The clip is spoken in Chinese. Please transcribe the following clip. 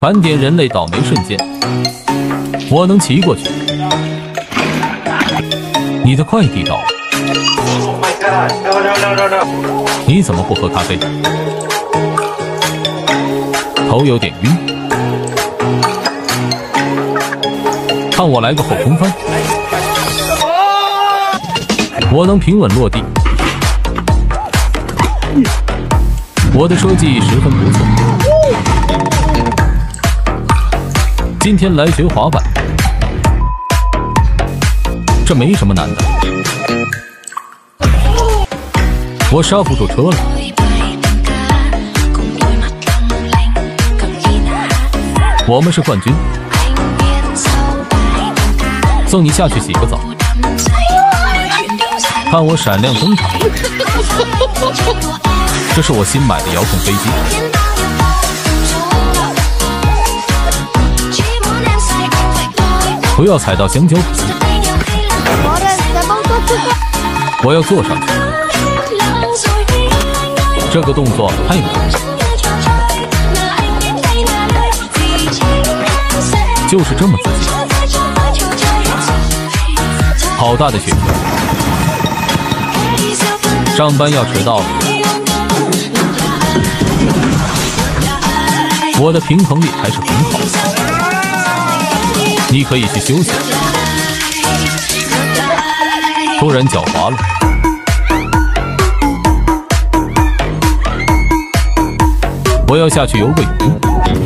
盘点人类倒霉瞬间，我能骑过去。你的快递到了。你怎么不喝咖啡？头有点晕。看我来个后空翻。我能平稳落地。我的车技十分不错。今天来学滑板，这没什么难的。我刹不住车了。我们是冠军，送你下去洗个澡，看我闪亮登场。这是我新买的遥控飞机。不要踩到香蕉皮。我要坐上去。这个动作太美了。就是这么自信。好大的雪球！上班要迟到了。我的平衡力还是很好的。你可以去休息了。突然脚滑了，我要下去游个泳。